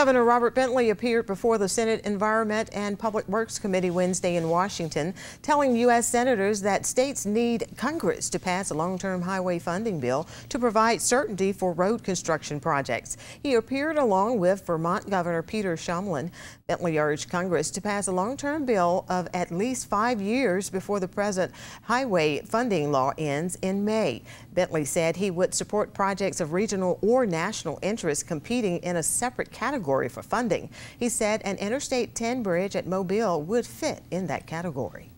Governor Robert Bentley appeared before the Senate Environment and Public Works Committee Wednesday in Washington, telling U.S. senators that states need Congress to pass a long-term highway funding bill to provide certainty for road construction projects. He appeared along with Vermont Governor Peter Shumlin. Bentley urged Congress to pass a long-term bill of at least five years before the present highway funding law ends in May. Bentley said he would support projects of regional or national interest competing in a separate category category for funding. He said an Interstate 10 bridge at Mobile would fit in that category.